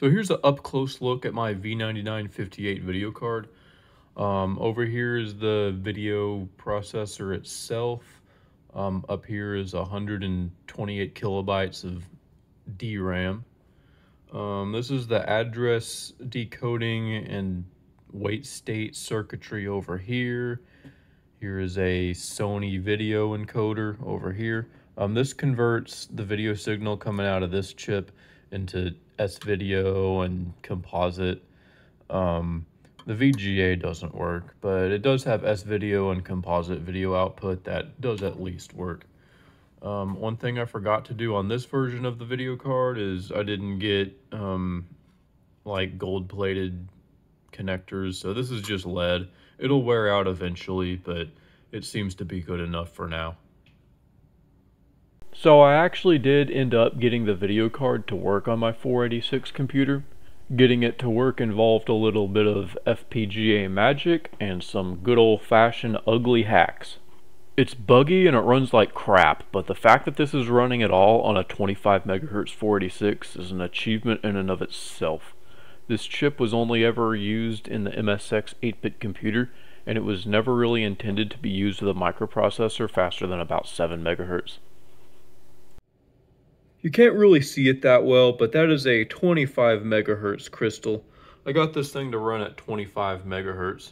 So here's an up-close look at my V9958 video card. Um, over here is the video processor itself. Um, up here is 128 kilobytes of DRAM. Um, this is the address decoding and wait state circuitry over here. Here is a Sony video encoder over here. Um, this converts the video signal coming out of this chip into S-video and composite. Um, the VGA doesn't work, but it does have S-video and composite video output that does at least work. Um, one thing I forgot to do on this version of the video card is I didn't get um, like gold-plated connectors, so this is just lead. It'll wear out eventually, but it seems to be good enough for now. So I actually did end up getting the video card to work on my 486 computer. Getting it to work involved a little bit of FPGA magic and some good old-fashioned ugly hacks. It's buggy and it runs like crap, but the fact that this is running at all on a 25 MHz 486 is an achievement in and of itself. This chip was only ever used in the MSX 8-bit computer, and it was never really intended to be used with a microprocessor faster than about 7 MHz. You can't really see it that well, but that is a 25 megahertz crystal. I got this thing to run at 25 megahertz.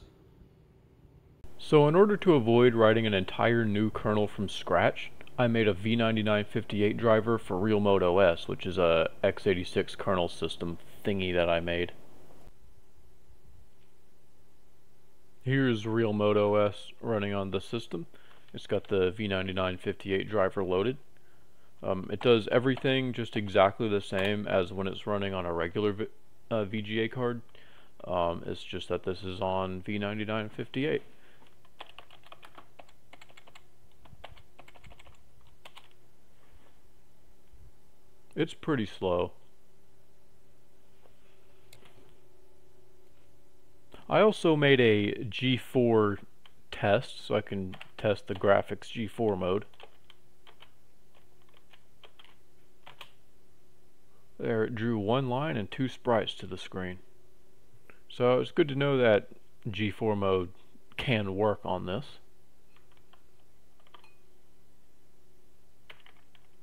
So in order to avoid writing an entire new kernel from scratch, I made a V9958 driver for Real Mode OS, which is a x86 kernel system thingy that I made. Here's Real Mode OS running on the system. It's got the V9958 driver loaded. Um, it does everything just exactly the same as when it's running on a regular v uh, VGA card. Um, it's just that this is on V9958. It's pretty slow. I also made a G4 test so I can test the graphics G4 mode. There it drew one line and two sprites to the screen. So it's good to know that G4 mode can work on this.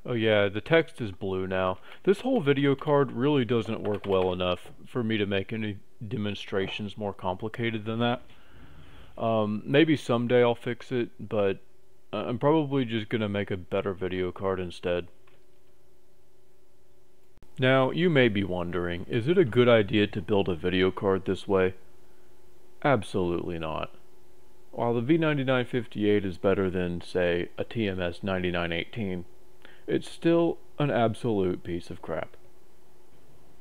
Oh yeah, the text is blue now. This whole video card really doesn't work well enough for me to make any demonstrations more complicated than that. Um, maybe someday I'll fix it, but I'm probably just going to make a better video card instead. Now, you may be wondering, is it a good idea to build a video card this way? Absolutely not. While the V9958 is better than, say, a TMS 9918, it's still an absolute piece of crap.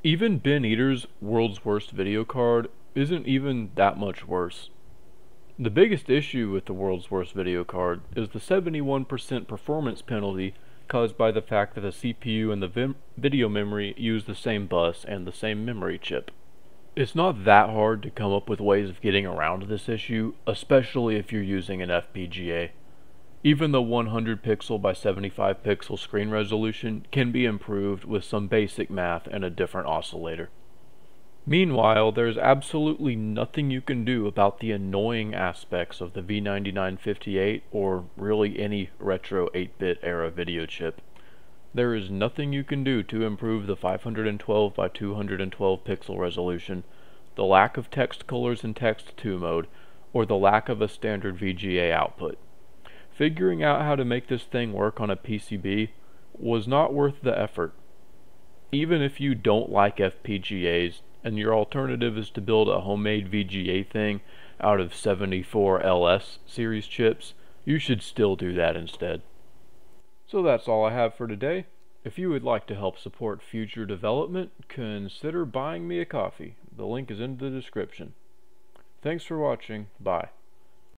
Even Ben Eater's World's Worst Video Card isn't even that much worse. The biggest issue with the World's Worst Video Card is the 71% performance penalty caused by the fact that the CPU and the video memory use the same bus and the same memory chip. It's not that hard to come up with ways of getting around this issue, especially if you're using an FPGA. Even the 100 pixel by 75 pixel screen resolution can be improved with some basic math and a different oscillator. Meanwhile, there's absolutely nothing you can do about the annoying aspects of the V9958 or really any retro 8-bit era video chip. There is nothing you can do to improve the 512 by 212 pixel resolution, the lack of text colors in text 2 mode, or the lack of a standard VGA output. Figuring out how to make this thing work on a PCB was not worth the effort. Even if you don't like FPGAs, and your alternative is to build a homemade VGA thing out of 74LS series chips, you should still do that instead. So that's all I have for today. If you would like to help support future development, consider buying me a coffee. The link is in the description. Thanks for watching. Bye.